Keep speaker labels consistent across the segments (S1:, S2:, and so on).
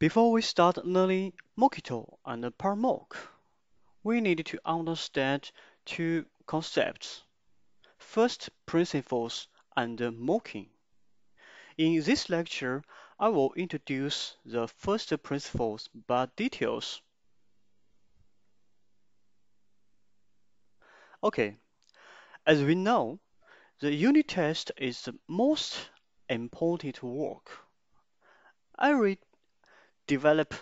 S1: Before we start learning Mockito and PowerMock, we need to understand two concepts. First principles and mocking. In this lecture, I will introduce the first principles by details. Okay, as we know, the unit test is the most important work. Every develop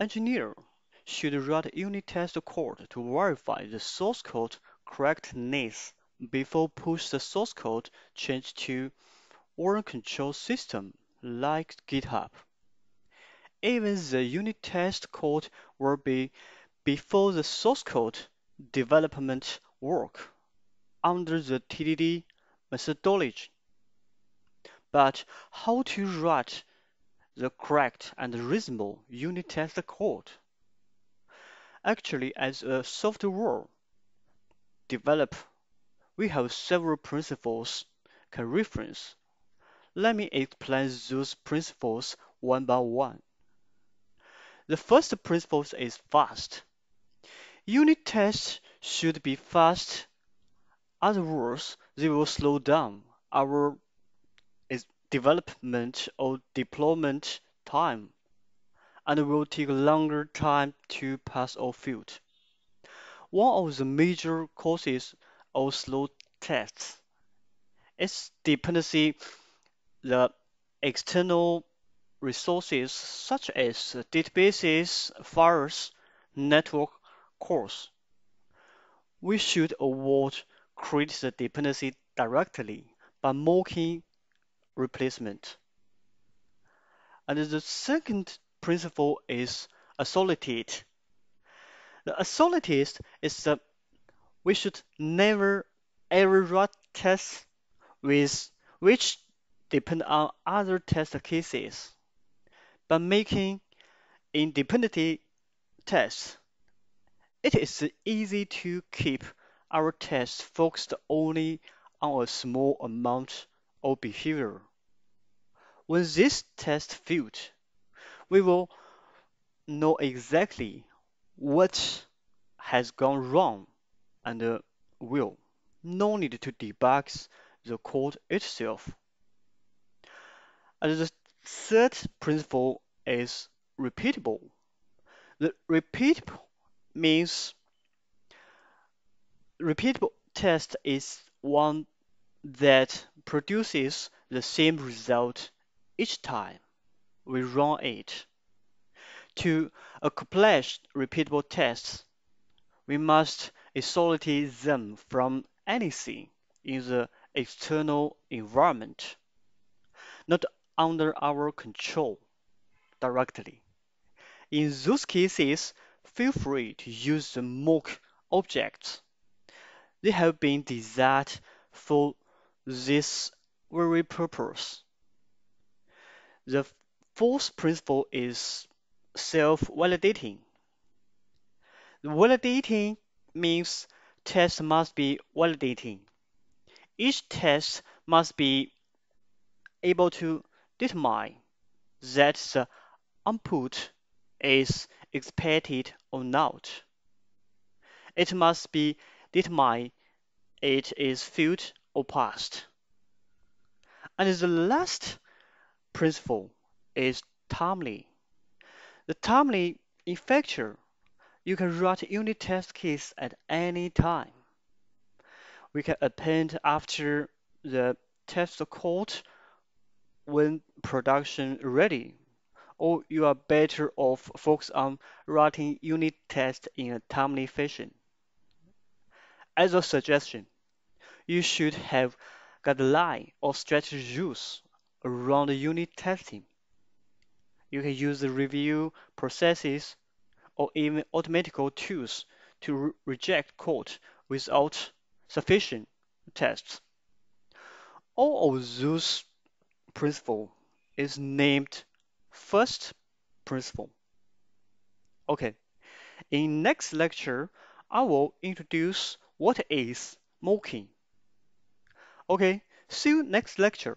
S1: engineer should write unit test code to verify the source code correctness before push the source code change to or control system like GitHub. Even the unit test code will be before the source code development work under the TDD methodology. But how to write the correct and reasonable unit test code? Actually, as a software developer, we have several principles can reference. Let me explain those principles one by one. The first principle is fast. Unit tests should be fast, otherwise they will slow down our development or deployment time and will take longer time to pass or fail. One of the major causes of slow tests is dependency the external resources such as databases, files, network cores. We should avoid create the dependency directly by mocking replacement. And the second principle is isolated. The isolated is that we should never ever write tests with which depend on other test cases. By making independent tests, it is easy to keep our tests focused only on a small amount of behavior. When this test failed, we will know exactly what has gone wrong and uh, will no need to debug the code itself. And the third principle is repeatable. The repeatable means repeatable test is one that produces the same result each time we run it. To accomplish repeatable tests, we must isolate them from anything in the external environment, not under our control directly. In those cases, feel free to use the mock objects. They have been designed for this very purpose. The fourth principle is self-validating. Validating means tests must be validating. Each test must be able to determine that the output is expected or not. It must be determined it is failed or passed. And the last principle is timely. The timely in you can write unit test case at any time. We can append after the test code when production ready, or you are better off focus on writing unit test in a timely fashion. As a suggestion, you should have guideline or strategy rules around the unit testing. You can use the review processes or even automatic tools to re reject code without sufficient tests. All of those principle is named first principle. Okay, in next lecture, I will introduce what is mocking. Okay, see you next lecture.